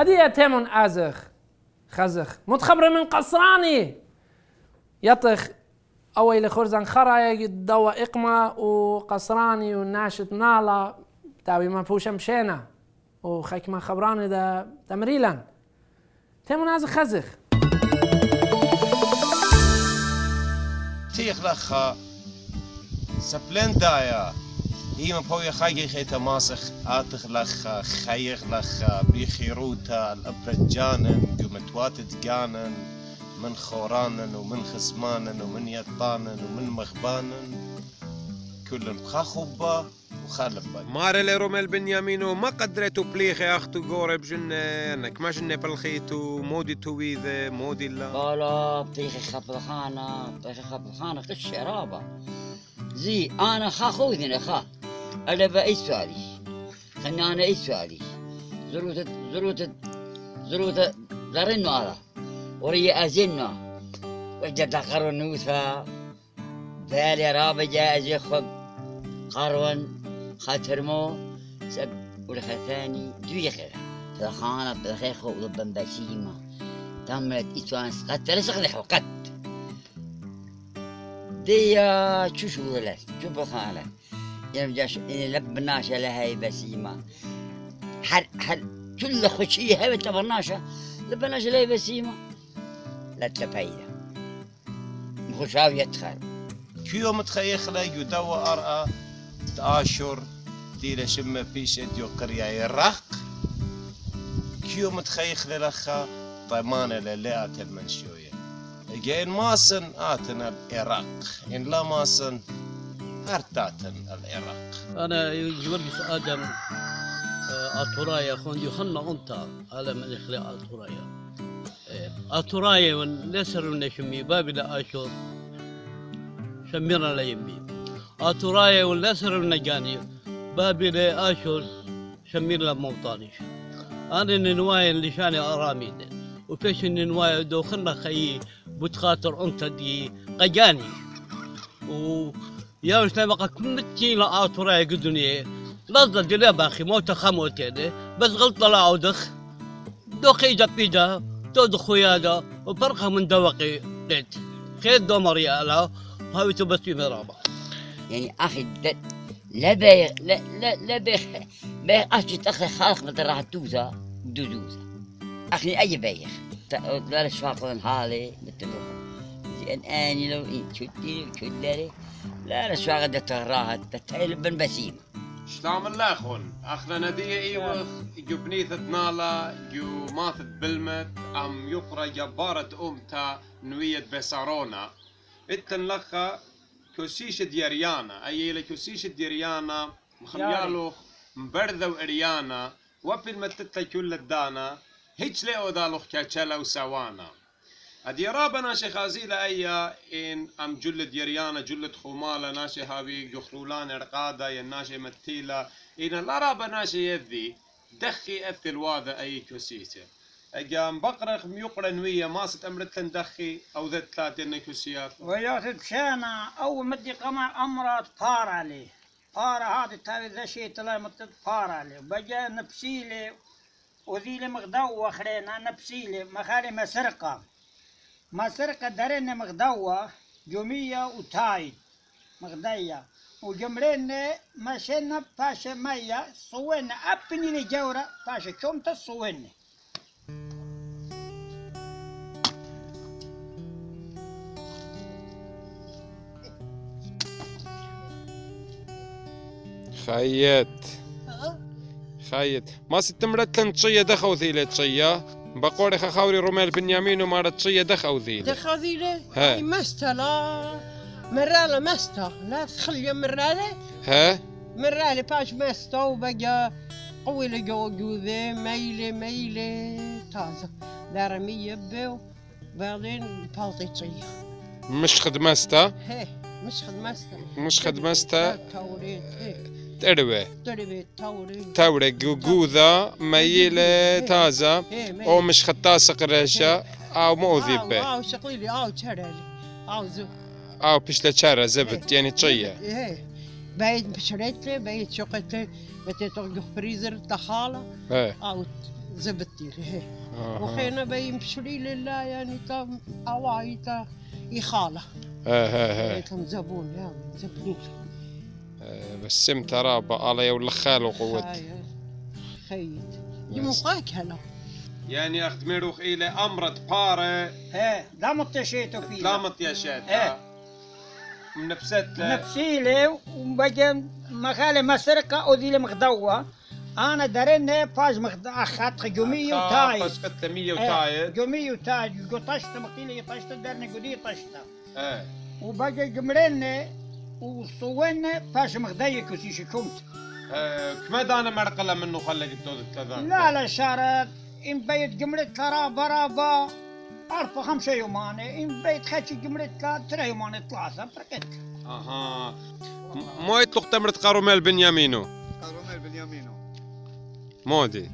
هدي تيمون آزخ خزخ. متخبر من قصراني. يطخ أول خرزان خرا دوا إقما وقصراني وناشط نالا. تاوي ما فوشم مشينا وخيك ما خبراني دا تمريلا تيمون آزخ خزخ. تيخ لخا. سبلن دايا هي بوي خايخ خيتا ماسخ آتخ لخا خيخ لخا بيخيروتا الأبرجانن قمتواتت جانن من خورانن ومن خزمانن ومن يطانن ومن مغبانن كلن بخاخوبا وخالبا مارل رومل بنيامينو ما قدرتو بليخي اختو قورب جنة انك ما جنة بالخيتو مودي تويذة مودي لا قال بطيخي خبلخانة بطيخي خبلخانة قش شرابة زي أنا خا خوذني خا أنا بأي سؤالي؟ خلني أنا اي سؤالي؟ زروت زروت زروت زرنو هذا. وري ازنو وجد قرن نوثا بالي رابع جاء خب قرون خاترمو. سب ولخثاني دوي خير. فخانة بخيخو ضبن بسيمة تمرت إتوان سقط لسق لحو. قد. دي شو شو ذلك شو بخانة؟ إني لبناشة لهاي بسيمة. حر حر كل خشية هاي تبرناشة لبناشة لهاي بسيمة. لا تلفايدة مخشاو يدخل كيو متخيخ لا يدوا أرأى تآشر ديلا شم بيش ديو قرية يرق. كيو متخيخ للخا ضمانة للاءة المنشوية إجا إن ماسن آتنا العراق إن لا ماسن هرتاتن العراق. أنا جورجس آدم آه، أتورايا خون يخنا أنت على من إخلاء أتورايا. آه، أتورايا ونسر نشمي بابنا اشور شميرنا لا يمي أتورايا ونسر نجاني بابنا اشور شميرنا موطانيش أنا ننواي لشاني أرامي وفيش ننواي دوخنا خي بتخاطر أنت دي قجاني. و يا مش بقى كمتي لا اتوراي قدني. لازم دي باخي موت خموت كده بس غلطة لا عودخ. دوخي جا بيجا تود خيادا وفرقة من دوقي. ليت خير دو مريالا هاوي تبس في مرابا يعني أخي لا بي لا لا لا بي بي أخي تاخي خالق مثل راح توزا دودوزا أخي أي ت- لا شفاقون حالي نتبخ اني لو إيه شدي لا شفاق ده تراها تتهيل بن بسيم. شلام الله خون اخنا ندية ايوخ جو بنيثة نالا جو ماثت بلمت أم يقرا جبارة امتا نوية بسارونا. اتن لخا كوسيش دياريانا أي إلى كوسيش دياريانا مخميالوخ مبرذا وإريانا. وفي المتتا كل الدانا. هيج لئو دالوخ كاتشلا وسوانا أدي رابا ناشي خازيلا ايا إن أم جلد يريانا جلد خمالا ناشي هاوي جخلولان إرقادا ين ناشي متيلا. إن لا رابا ناشي يذي دخي اثل واذا أي كوسيته اجام بقرخ ميقرا نوية ماست امرتن دخي أو ذات ثلاثة كوسيات وياخذ شانا اول مدي قمع أمرات فار عليه فار هذا تاوي ذا شيء تلا متد فار عليه بجا نبسيلي وذيلي مغدوة خرينا نبسيلي مخالي مسرقة. مسرقة درين مغدوة جمية وتايد مغدية. وجمرين مشينا باشا مية صوينا أبني لجورة باشا كومتا صوينا خيت خيت ما ستمرتن تشية دخو ذيلة تشية بقوري خاوري روميل بنيامين وما تشية دخو ذيلة. تخذيله ها. هاي مستا لا. مرالة مستا. لا تخلي مرالة ها؟ مرالة باش مستا وبقى قوي لجو جوذي ميلة ميلة. تازة. دار مية بيو بعدين بالطي تصيح مش خدمستا هي مش خدمستا مش خدمستا تروي تربيت توريد تورق جوذا ميلة تازة. أو مش خطاسة قرشة أو مؤذي آو- به آو شقيلي آو ترالي آو زو أو بشلة شارة زبط يعني تشية إيه بيت شريت لي بيت شقت لي توقف فريزر تخالة أو زبدتي آه. وخينا بيمشري لله يعني تم أوايتا يخالة آه آه آه. تم زبون يا زبون آه، بس سم ترى بقى يا ولا خالو قوت خايا خيد بس. يمقاك هلا. يعني أخذ ميروخ إلى أمرت بارة. إيه دامت شيتو فيه لامت يا شات إيه. من بست نفسيلي وبقى مخالي مسرقة وذي مخدوة أنا درين باج مخد أخذت جومي وتاي بس قلت 100 إيه، وتايد. جومي وتاي قطشت مقتيلي طشت درني قدي طشت. إيه. وبقى جمرين وصوين باش مخديك وسيش كنت آه، كما دانا مرقلة منه خلق التوز الثلاثة لا لا شارت إن بيت جمرت ترى برابا. أربع خمسة يومان إن بيت خاتش جمرت لا ترى يومان ثلاثة بركت أها. م- مو يطلق تمرة قاروميل بنيامينو. روميل بنيامينو. مودي.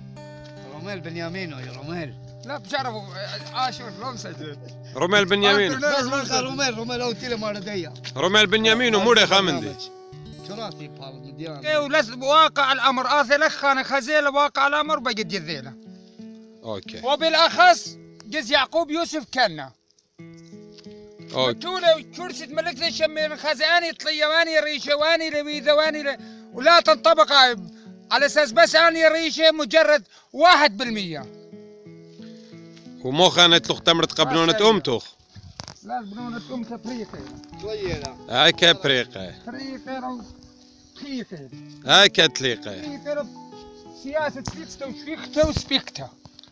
روميل بنيامينو يا روميل. لا بتعرفوا اشور لو مسجل روميل من روميل روميل أو تيلي مارديا روميل بنيامينو موري خامندي. شراتي بال مديان إيه ولس واقع الأمر. اثي لك خان خزيلة واقع الأمر بقت جذيله أوكي. وبالأخص جز يعقوب يوسف كنا. أوكي. تولى كرسي ملكت شمين خزاني طليواني ريشواني لويذواني ل... ولا تنطبق على أساس بس أني ريشة مجرد واحد بالمية. ومو خانت يطلق تمرة قبلونة امتوخ لا بنونة أم تفريقي شوية لا هاي كبريقة. فريقي أو تخيقي هاي كتليقة. تخيقي سياسة سبيكتا وشفيكتا وسبيكتا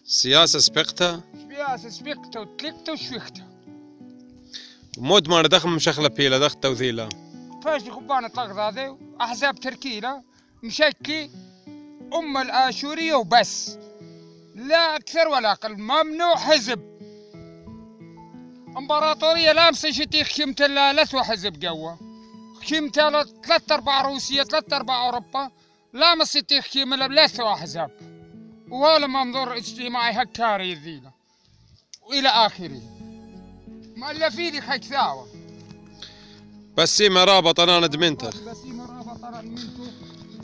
سياسة سبقتها سياسة سبيكتا وتليكتا وشفيكتا مود ما دخل مشخلة بيلا دخل توذيلة فاش خبانة الأغراضي أحزاب تركيلة مشكي أم الآشورية وبس. لا أكثر ولا أقل. ممنوع حزب. إمبراطورية لامسة شتي خيمت لثوة حزب قوة. خيمت ثلاث أرباع روسيا ثلاث أرباع أوروبا. لامس شتي خيم لثوة أحزاب وهذا منظور اجتماعي هكاري ذيلا. وإلى آخره. مؤلفين حق ثاوة بس سيما رابط أنا ندمنتك. بس مرابط على المنتو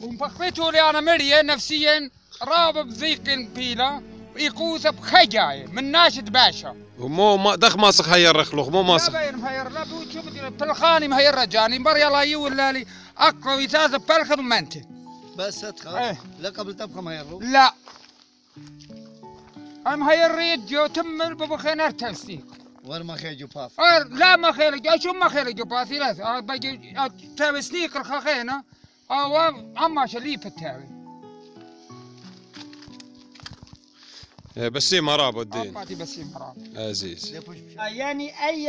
ومفخفته لي أنا مريه نفسيا. رابط ذيق بيلا ويقوث بخجاية من ناشد باشا ومو ما دخ ماسخ هاي الرخلوخ مو لا ماسخ. باين مهير لا بوشو بدي بلخاني مهير رجاني مبر يلا يولا لي. اقوى ويتاز بلخن ومنتي بس أدخل. إيه. لا قبل تبقى ما يرو لا. ام هير ريد جو تمل ببخين ارتستيك وين ما خيجو باف. أر لا ما خيلك اشو ما خيلك جباثي لا بجي تاوي سنيكر خخينا أو أما شليف التاوي. إيه، بس سيما رابط الدين. أباتي بس مراب عزيز. يعني أي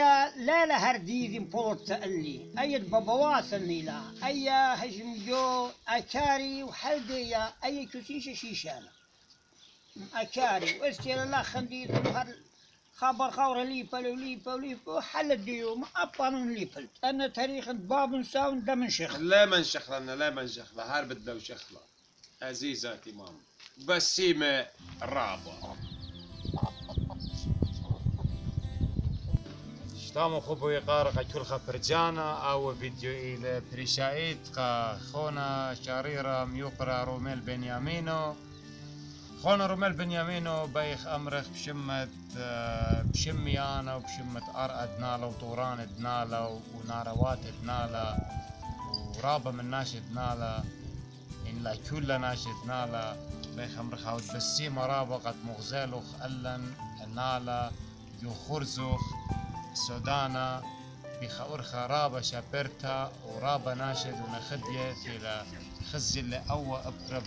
لا لا هرديذ بولت تألي أي بابواس النيلا أي هجم جو أكاري وحلدية أي كسيشة شيشانة أكاري واستير الله خنديد وهر خبر خور ليبل وليبل وليبل وحل الديوم أبان ليبل أنا تاريخ باب ساون دم شيخ لا من شخلنا لا من شخلة هربت لو شخلة عزيزات إمام. بسيمة رابع. شتامو خبو يقارق كل خبرجانا أو فيديو إلى بريشايت خونا شريرة ميوقرا روميل بنيامينو خونا روميل بنيامينو بيخ امرخ بشمة آه، بشمي أنا وبشمة ارقى دنالا وطوران دنالا وناروات دنالا ورابا من ناشد نالا إن لا كل ناشد نالا بسيمة رابا قد مغزالوخ ألن نالا يو خرزوخ سودانا بخورخا رابا شابرتا ورابا ناشد ونخدية إلى خزي اللي أوا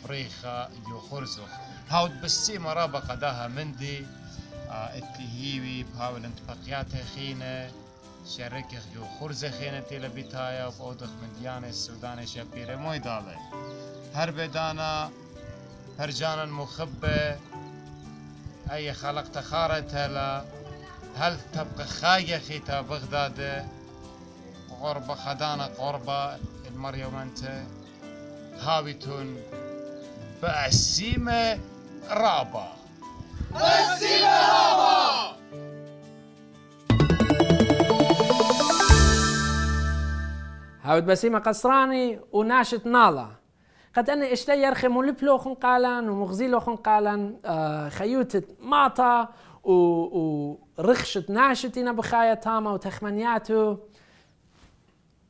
بريخا يو خرزوخ هاود بسيمة رابا قداها مندي آه اتلهيوي بهاول انت بقياتها خينة جو خرزة خينة تيلا بيتايا وبودخ من ديانة السوداني شابيرة. موي دالي. هر بدانا هرجانا مخبة أي خلق تخارة لا هل تبقى خاية خيتا بغداد؟ غربة خدانا قربة المريم أنت. هاويتون بأسيمة رابا. هاود بسيمة قصراني وناشط نالا. قد أنا إشتي يرخي ملبلوخن قالن ومغزيلوخن قالن آه خيوتة ماطا ورخشت ناشتنا بخايا تاما وتخمنياتو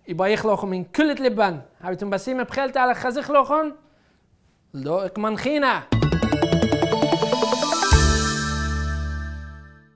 يبقى يخلوخن من كل لبن. هاوتن بسيمة بخيلت على خزخلوخن؟ لو اكمن خينا